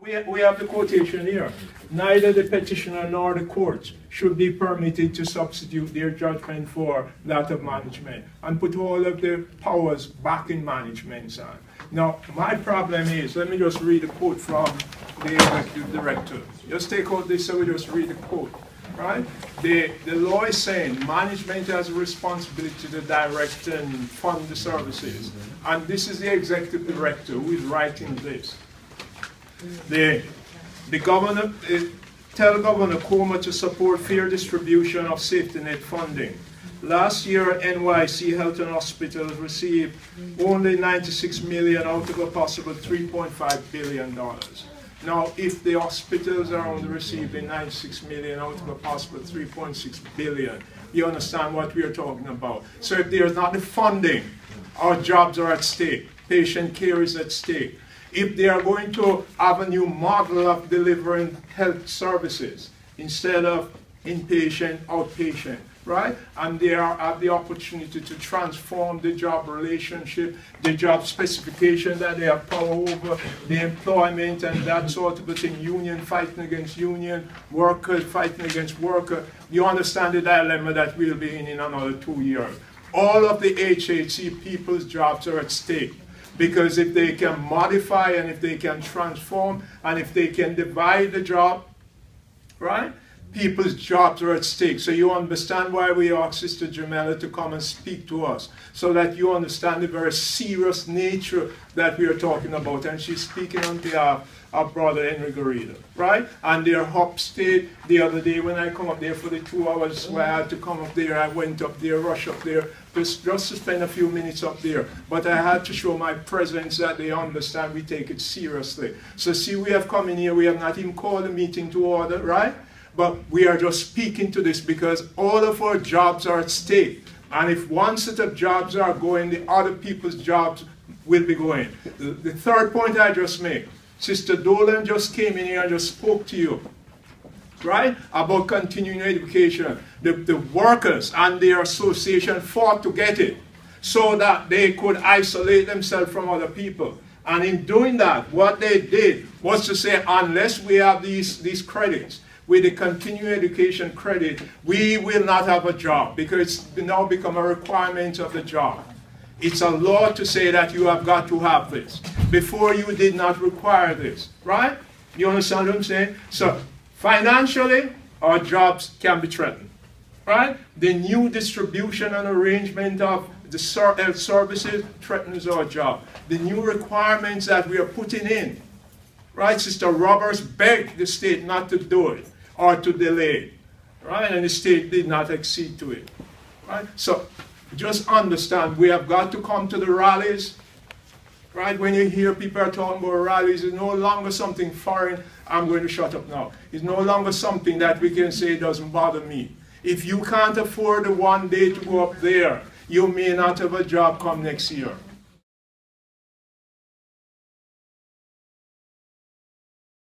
We, we have the quotation here. Neither the petitioner nor the courts should be permitted to substitute their judgment for that of management and put all of the powers back in management's hand. Now, my problem is, let me just read a quote from the executive director. Just take out this so we just read the quote, right? The, the law is saying management has a responsibility to direct and fund the services. And this is the executive director who is writing this. The, the governor, uh, tell Governor Cuomo to support fair distribution of safety net funding. Last year, NYC Health and Hospitals received only 96 million out of a possible 3.5 billion dollars. Now, if the hospitals are only receiving 96 million out of a possible 3.6 billion, you understand what we are talking about. So if there's not the funding, our jobs are at stake. Patient care is at stake if they are going to have a new model of delivering health services instead of inpatient, outpatient, right? And they are, have the opportunity to transform the job relationship, the job specification that they have power over, the employment and that sort of a thing, union fighting against union, workers fighting against worker. You understand the dilemma that we'll be in in another two years. All of the HHC people's jobs are at stake. Because if they can modify and if they can transform and if they can divide the job, right? People's jobs are at stake. So you understand why we asked Sister Jamela to come and speak to us. So that you understand the very serious nature that we are talking about. And she's speaking on behalf our brother Henry Garrido, right? And their upstate the other day when I come up there for the two hours where I had to come up there, I went up there, rush up there, just, just to spend a few minutes up there. But I had to show my presence that they understand we take it seriously. So see, we have come in here, we have not even called a meeting to order, right? But we are just speaking to this because all of our jobs are at stake. And if one set of jobs are going, the other people's jobs will be going. The, third point I just made, Sister Dolan just came in here and just spoke to you, right, about continuing education. The, the workers and their association fought to get it so that they could isolate themselves from other people. And in doing that, what they did was to say, unless we have these, these credits, with the continuing education credit, we will not have a job because it's now become a requirement of the job. It's a law to say that you have got to have this. Before you did not require this, right? You understand what I'm saying? So financially, our jobs can be threatened, right? The new distribution and arrangement of the health uh, services threatens our job. The new requirements that we are putting in, right? Sister Roberts begged the state not to do it or to delay right? And the state did not accede to it, right? So just understand we have got to come to the rallies. Right? When you hear people are talking about rallies, it's no longer something foreign. I'm going to shut up now. It's no longer something that we can say doesn't bother me. If you can't afford one day to go up there, you may not have a job come next year.